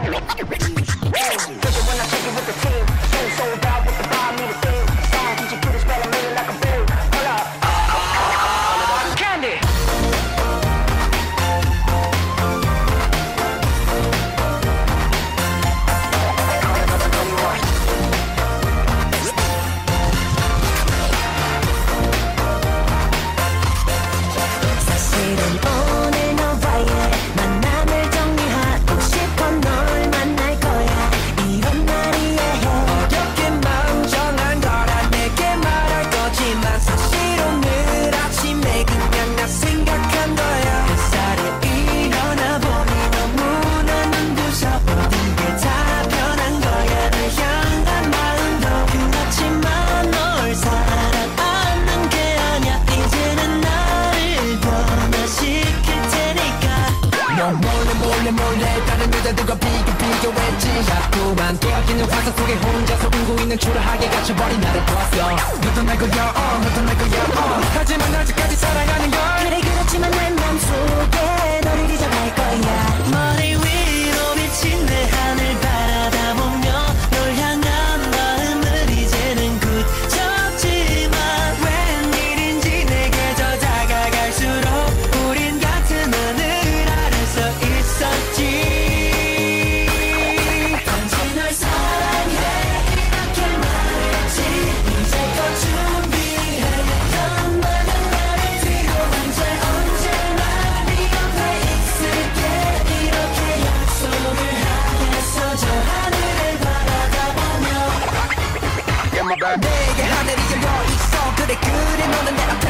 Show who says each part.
Speaker 1: Hey! 몰래 몰래 몰래 다른 여자들과 비교 비교했지. 자꾸만 껴있는 화사 속에 혼자서 울고 있는 초라하게 갇혀버린 나를 보았어. 너도 날 거야 어 너도 날 거야 어. 하지만 아직까지 사랑하는 걸.
Speaker 2: 그래 그렇지만 내 맘속에
Speaker 1: 내게
Speaker 2: 하늘이
Speaker 1: 열려 있어. 그래 그래 너는 내 앞에